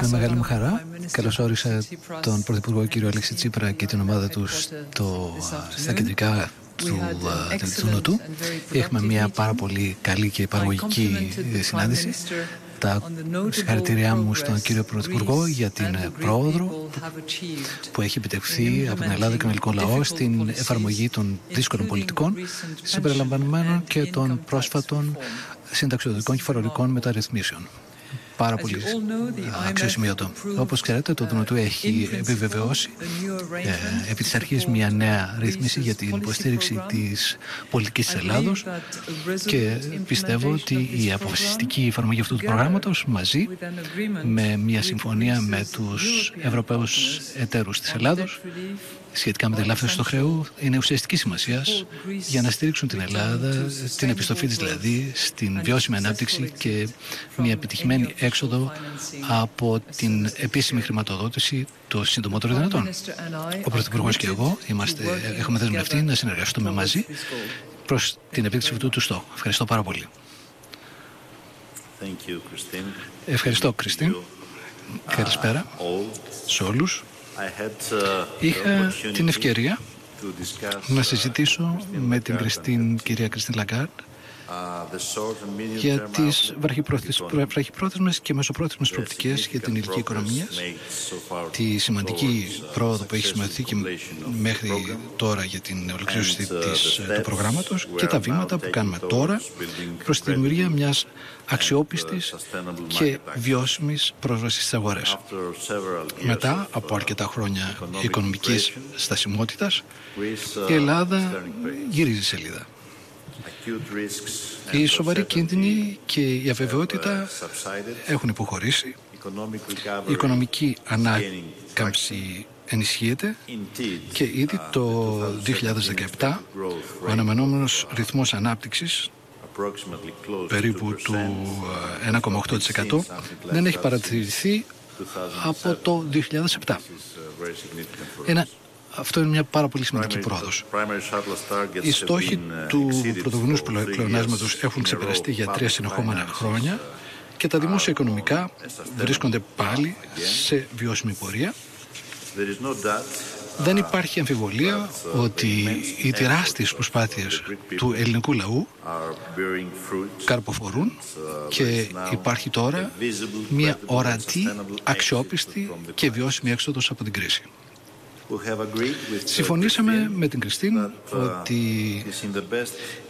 Με μεγάλη μου χαρά όρισα τον Πρωθυπουργό κύριο Αλέξη Τσίπρα και την ομάδα τους στο, στα κεντρικά του, του Νοτού. Έχουμε μια πάρα πολύ καλή και παραγωγική συνάντηση. Τα συγχαρητήριά μου στον κύριο Πρωθυπουργό για την πρόοδο που έχει επιτευχθεί από την Ελλάδα και τον ελληνικό λαό στην εφαρμογή των δύσκολων πολιτικών συμπεριλαμβανομένων και των πρόσφατων συνταξιδοτικών και φορολογικών μεταρρυθμίσεων πάρα πολύ αξιοσημείωτο. Όπως ξέρετε, το Δουνουτού έχει επιβεβαιώσει ε, επί της αρχής μια νέα ρύθμιση για την υποστήριξη της πολιτικής της Ελλάδος. και πιστεύω ότι η αποφασιστική εφαρμογή αυτού του προγράμματος μαζί με μια συμφωνία με τους Ευρωπαίους εταίρους της Ελλάδος σχετικά με την ελάφρυνση του χρέου είναι ουσιαστική σημασίας για να στηρίξουν την Ελλάδα, την επιστοφή της δηλαδή, στην βιώσιμη ανάπτυξη και μια επιτυχημένη έξοδο από την επίσημη χρηματοδότηση το συντομότερο δυνατόν. Ο Πρωθυπουργός και εγώ είμαστε, έχουμε δεσμευτεί να συνεργαστούμε μαζί προς την επίτευξη αυτού του στόχου. Ευχαριστώ πάρα πολύ. Ευχαριστώ, Κριστίν. Καλησπέρα σε όλους. Ε, Είχα την ευκαιρία να συζητήσω με την Κριστίν, κυρία Κριστίν Λαγκάρντ για τις βραχυπρόθεσμες και μεσοπρόθεσμες προοπτικές για την ελληνική οικονομία, τη σημαντική πρόοδο που έχει σημειωθεί και μέχρι τώρα για την ολοκλήρωση της, του προγράμματος και τα βήματα που κάνουμε τώρα προς τη δημιουργία μιας αξιόπιστης και βιώσιμης πρόσβασης στις αγορές. Μετά από αρκετά χρόνια οικονομικής στασιμότητας, η Ελλάδα γυρίζει σελίδα. Οι σοβαροί κίνδυνοι και η αβεβαιότητα έχουν υποχωρήσει. Η οικονομική ανάκαμψη ενισχύεται. Και ήδη το 2017 ο αναμενόμενος ρυθμός ανάπτυξης περίπου του 1,8% δεν έχει παρατηρηθεί από το 2007. Ένα αυτό είναι μια πάρα πολύ σημαντική πρόοδος. Οι στόχοι uh, του πρωτοβουλίου πλεονάσματος έχουν ξεπεραστεί για τρία συνεχόμενα χρόνια και τα δημόσια οικονομικά βρίσκονται πάλι σε βιώσιμη πορεία. Δεν υπάρχει αμφιβολία uh, ότι οι τεράστιες προσπάθειες του ελληνικού λαού καρποφορούν uh, και υπάρχει τώρα μια ορατή, αξιόπιστη και βιώσιμη έξοδος από την κρίση. Συμφωνήσαμε με την Κριστίν uh, ότι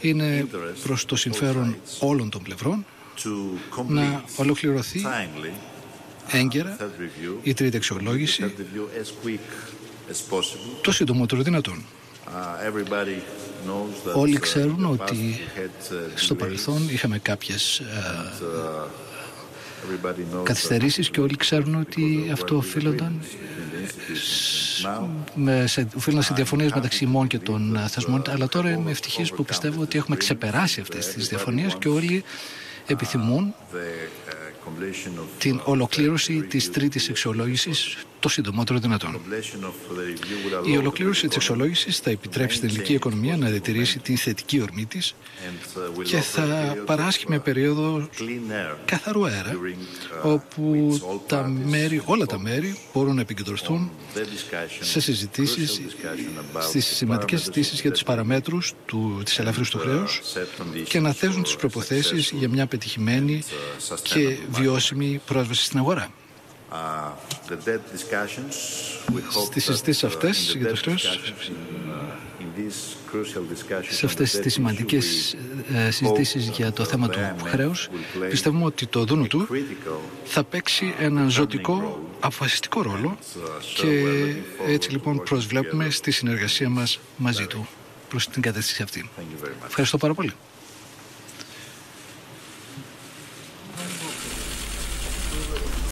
είναι προς το συμφέρον όλων των πλευρών να ολοκληρωθεί έγκαιρα η τρίτη αξιολόγηση το συντομότερο δυνατόν. Uh, Όλοι ξέρουν ότι uh, στο παρελθόν είχαμε κάποιες καθυστερήσεις και όλοι ξέρουν ότι αυτό οφείλονταν με, σε, οφείλονταν σε διαφωνίες μεταξύ ημών και των θεσμών αλλά τώρα είμαι ευτυχής που πιστεύω ότι έχουμε ξεπεράσει αυτές τις διαφωνίες και όλοι επιθυμούν την ολοκλήρωση της τρίτης αξιολόγησης το συντομότερο δυνατόν. Η ολοκλήρωση της αξιολόγησης θα επιτρέψει στην ελληνική οικονομία να διατηρήσει την θετική ορμή της και θα παράσχει μια περίοδο καθαρού αέρα όπου τα μέρη, όλα τα μέρη μπορούν να επικεντρωθούν σε συζητήσεις, στις σημαντικές συζητήσεις για τις παραμέτρους του, της ελαφρύς του χρέους και να θέσουν τις προποθέσεις για μια πετυχημένη και βιώσιμη πρόσβαση στην αγορά. Στις συζητήσεις αυτές για το χρέος, σε αυτές τις σημαντικές ε, συζητήσεις για το θέμα του χρέους, πιστεύουμε ότι το δούνο του θα παίξει ένα ζωτικό, αποφασιστικό ρόλο και έτσι λοιπόν προσβλέπουμε στη συνεργασία μας μαζί του προς την κατεύθυνση αυτή. Ευχαριστώ πάρα πολύ.